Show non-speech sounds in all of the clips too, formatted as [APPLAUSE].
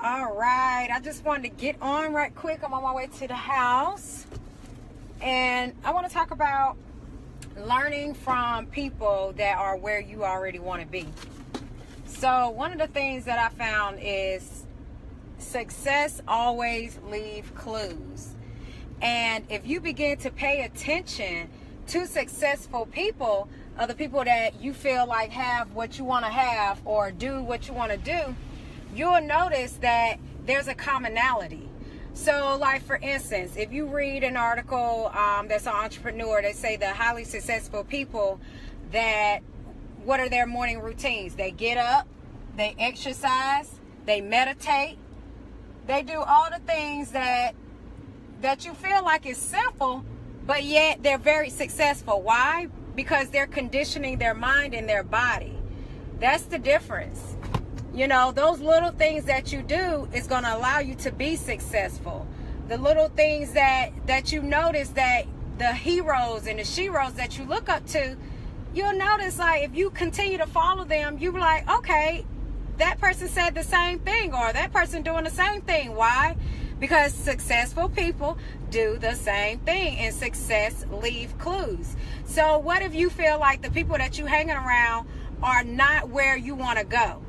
All right, I just wanted to get on right quick. I'm on my way to the house. And I want to talk about learning from people that are where you already want to be. So, one of the things that I found is success always leave clues. And if you begin to pay attention to successful people, or the people that you feel like have what you want to have or do what you want to do, you'll notice that there's a commonality. So, like for instance, if you read an article um, that's an Entrepreneur, they say the highly successful people that what are their morning routines? They get up, they exercise, they meditate, they do all the things that that you feel like is simple, but yet they're very successful. Why? Because they're conditioning their mind and their body. That's the difference. You know, those little things that you do is going to allow you to be successful. The little things that that you notice that the heroes and the sheroes that you look up to, you'll notice like if you continue to follow them, you're like, okay, that person said the same thing or that person doing the same thing. Why? Because successful people do the same thing and success leave clues. So what if you feel like the people that you hanging around are not where you want to go?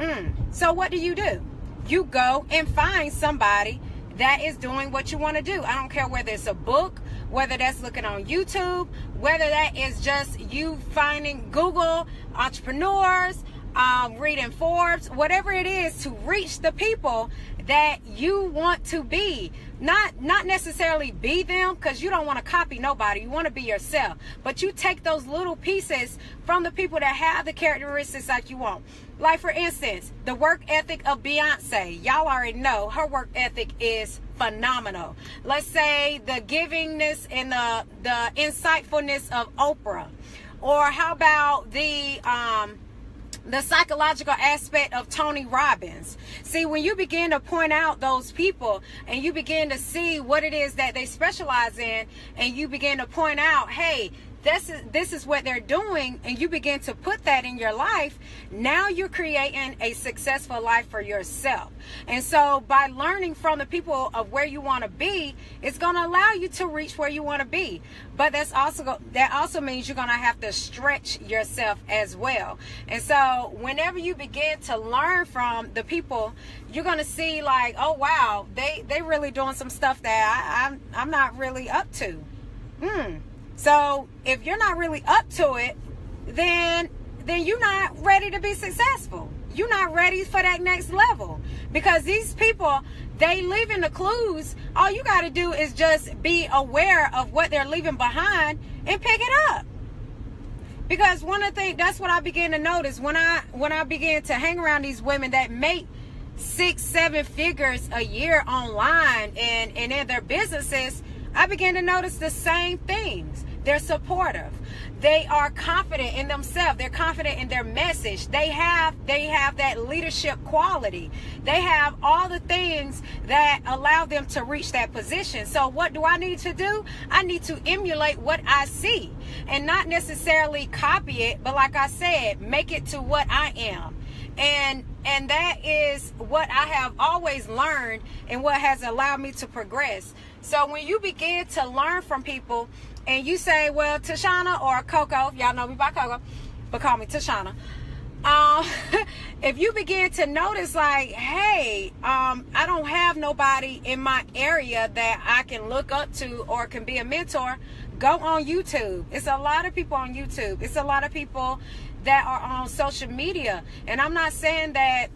Mm. So what do you do? You go and find somebody that is doing what you want to do. I don't care whether it's a book, whether that's looking on YouTube, whether that is just you finding Google entrepreneurs, um, reading Forbes, whatever it is to reach the people that you want to be. Not not necessarily be them because you don't want to copy nobody. You want to be yourself. But you take those little pieces from the people that have the characteristics like you want. Like for instance, the work ethic of Beyonce. Y'all already know her work ethic is phenomenal. Let's say the givingness and the the insightfulness of Oprah. Or how about the um the psychological aspect of Tony Robbins. See, when you begin to point out those people and you begin to see what it is that they specialize in, and you begin to point out, hey, this is this is what they're doing and you begin to put that in your life now you're creating a successful life for yourself. And so by learning from the people of where you want to be it's going to allow you to reach where you want to be. But that's also that also means you're going to have to stretch yourself as well. And so whenever you begin to learn from the people you're going to see like oh wow they they really doing some stuff that I, I'm I'm not really up to. Hmm so if you're not really up to it, then then you're not ready to be successful. You're not ready for that next level. Because these people, they leaving the clues. All you gotta do is just be aware of what they're leaving behind and pick it up. Because one of the things that's what I began to notice when I when I began to hang around these women that make six, seven figures a year online and, and in their businesses, I began to notice the same things. They're supportive. They are confident in themselves. They're confident in their message. They have they have that leadership quality. They have all the things that allow them to reach that position. So what do I need to do? I need to emulate what I see and not necessarily copy it, but like I said, make it to what I am. And and that is what I have always learned and what has allowed me to progress. So when you begin to learn from people and you say, well, Tashana or Coco, y'all know me by Coco, but call me Tashana. Um, [LAUGHS] if you begin to notice, like, hey, um, I don't have nobody in my area that I can look up to or can be a mentor, go on YouTube. It's a lot of people on YouTube. It's a lot of people that are on social media. And I'm not saying that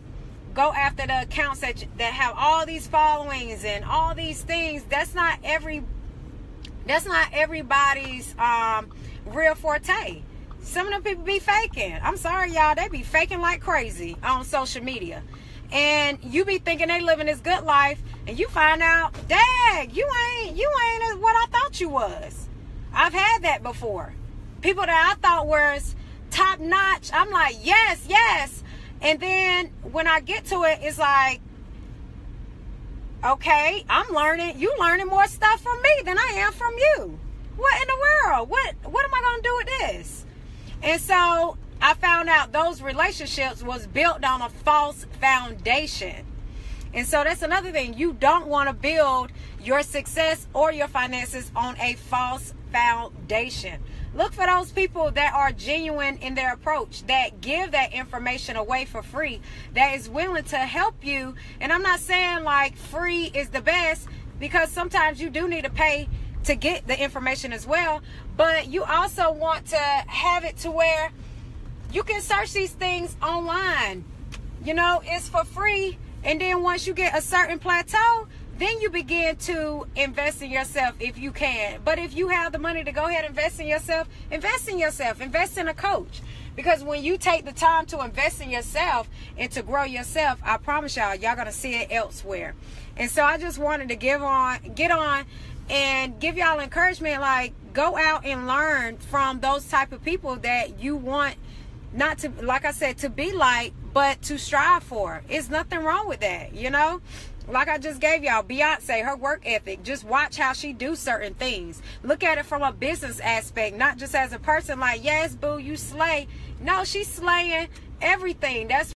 go after the accounts that that have all these followings and all these things. That's not every that's not everybody's um, real forte. Some of them people be faking. I'm sorry, y'all. They be faking like crazy on social media. And you be thinking they living this good life, and you find out, dag, you ain't you ain't what I thought you was. I've had that before. People that I thought was top notch. I'm like, yes, yes. And then when I get to it, it's like, okay, I'm learning, you learning more stuff from me than I am from you. What in the world? What what am I gonna do with this? And so I found out those relationships was built on a false foundation. And so that's another thing. You don't want to build your success or your finances on a false foundation. Look for those people that are genuine in their approach, that give that information away for free, that is willing to help you. And I'm not saying like free is the best because sometimes you do need to pay to get the information as well, but you also want to have it to where you can search these things online. You know, it's for free. And then once you get a certain plateau, then you begin to invest in yourself if you can. But if you have the money to go ahead and invest in yourself, invest in yourself, invest in a coach. Because when you take the time to invest in yourself and to grow yourself, I promise y'all, y'all gonna see it elsewhere. And so I just wanted to give on, get on, and give y'all encouragement. Like, go out and learn from those type of people that you want not to, like I said, to be like, but to strive for. It's nothing wrong with that, you know like I just gave y'all, Beyonce, her work ethic. Just watch how she do certain things. Look at it from a business aspect, not just as a person. Like, yes, boo, you slay. No, she's slaying everything. That's